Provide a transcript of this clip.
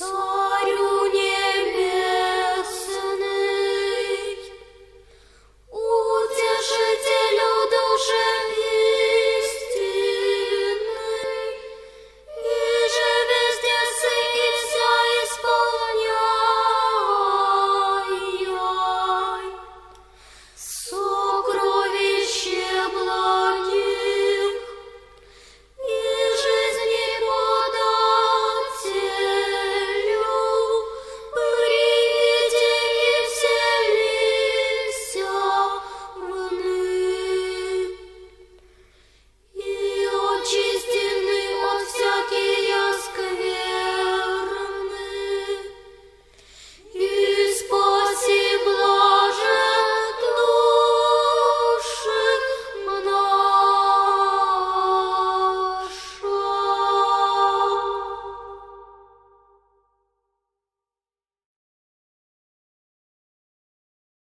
说